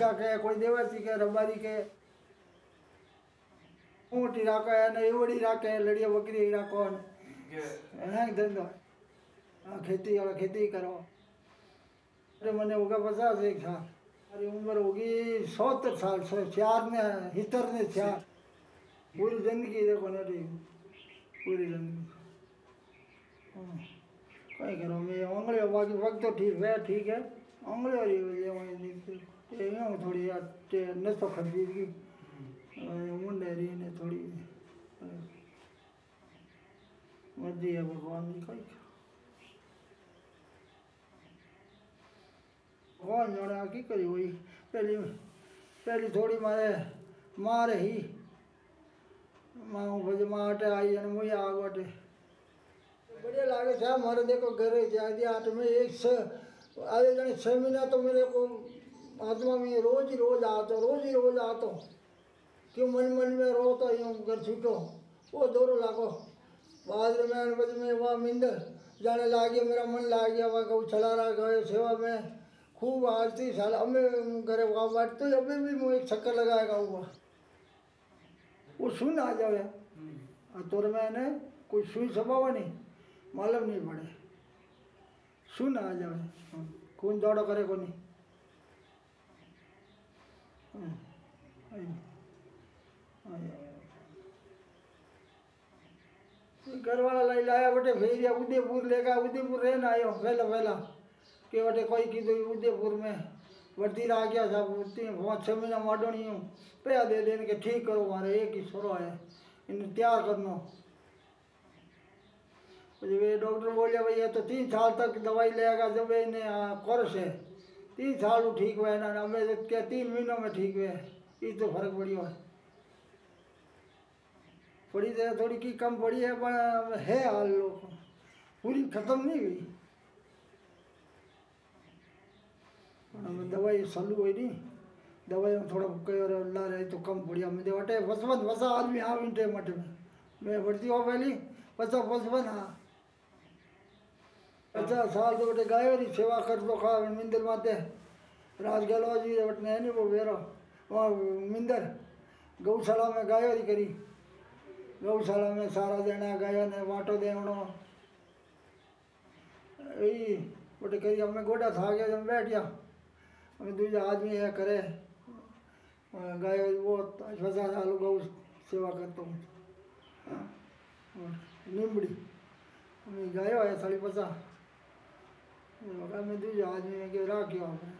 કાલિકા કહે કોઈ દેવાસી કહે રબારી કહે ઊંટી રાખે અને એવડી રાખે લડિયા બકરી રાખો ને હે ધંધો હા ખેતી વાળા ખેતી કરો એટલે મને ઉગા પચાસ એક સાલ મારી ઉંમર ઉગી સોતેર સાલ સો ચાર ને સિત્તેર ને ચાર પૂરી જિંદગી देखो નથી પૂરી જિંદગી हाँ, કઈ કરો મેં આંગળીઓ બાકી વખત તો ઠીક है ठीक है આંગળીઓ લેવાની એ હું થોડી न तो खरीद गई ले रही ने थोड़ी है भगवान कोई की करी हुई, पहली पहली थोड़ी मारे, मार ही। माऊ भज आई जन मुझे आग बटे बढ़िया लागे था मारे देखो घर जाग दिया आठ में एक से, आधे जने महीना तो मेरे को आत्मा में रोज ही रोज आता रोज ही रोज आता क्यों मन मन में रो तो यूँ घर छूटो वो दौड़ो लागो। बाद में बज में वह मिंदर जाने लागे मेरा मन लाग गया वह गौ चला रहा गए सेवा में। खूब आरती साल हमें घरे वहाँ बात तो अभी भी मैं एक चक्कर लगाएगा हुआ। वो सुन आ जावे और तोर मैंने कोई सुई सबावा नहीं मालूम नहीं पड़े। सुन आ हाँ, कौन दौड़ा करे को नहीं। हाँ, आइए। घर वाला लाई लाया बटे भेजिया उदयपुर लेगा उदयपुर रहना आयो पहला पहला के बटे कोई कीधु उदयपुर में वर्दी आ गया था तीन पाँच छः महीना माडोनी हूँ। पैसा दे देने के ठीक करो मारे एक ही छोरो है इन्हें तैयार करना। वे डॉक्टर बोलिया भाई ये तो तीन साल तक दवाई लेगा जब इन्हें कोर्स है। तीन साल ठीक हुए ना ना मैं क्या तीन महीनों में ठीक हुए इस तो फ़र्क बढ़िया है थोड़ी देर, थोड़ी की कम पड़ी है, पर है हाल लोग। पूरी खत्म नहीं हुई। दवाई चालू हुई नहीं। दवाई में थोड़ा कई और ला रहे तो कम बढ़िया मुझे वटे बचपन वसा आदमी हाँ मिनटे मट। में मैं बढ़ती हो पहली बचा बचपन हाँ। पचास साल तो बटे गायो री सेवा कर तो खा मिंदर माते राज गलवा जी बटने है नहीं वो वेरो वहाँ मिंदर गौशाला में गाय री करी। गौशाला में सारा देना गाया ने वाटो देवणो। यही बटे कही हमें गोडा था गया जब बैठ गया। हमें दूसरा आदमी है करे। गाय वो पचास साल गौ सेवा करता हूँ। हाँ, नीमड़ी। गायो है साढ़े पचास। मगर मैं तो याद आपने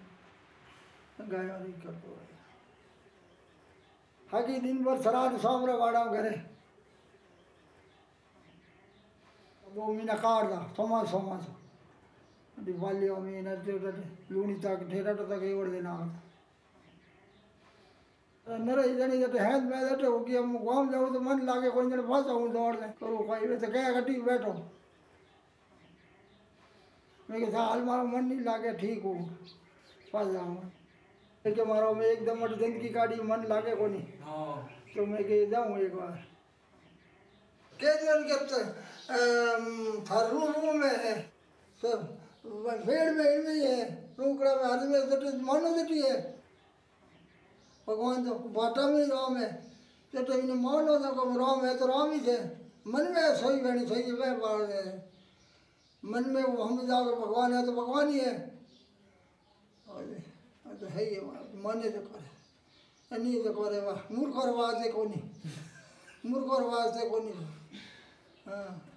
नहीं कर दो दिन भर सामने वाड़ा करे वो मीना सोमा सोमा दिवाली और मीना तक ठेरा तक ये देना नरे इधर इधर में हो जाऊँ तो मन लागे कोई जन हूँ करो कोई तो बैठो મેં કીધું હાલ મારું મન નહીં લાગે ઠીક હું પાછા હું કે મારો મેં એકદમ મારી જિંદગી કાઢી મન લાગે કોની तो मैं कही जाऊँ एक बार के दिन के फर्रू रूम में है सब भेड़ में इनमें ही है रूकड़ा में हर में जटे मानो जटी है भगवान तो बाटा में ही राम है जटे इन्हें मानो तो कब राम है तो राम ही थे मन में सही बहनी सही वह बाढ़ है मन में वो हम जाओ भगवान है तो भगवान ही है। और तो है ही है जो तो करे। नहीं तो करे, वाह मूर्ख और वाजे को नहीं। मूर्ख और वाजे को नहीं। हाँ।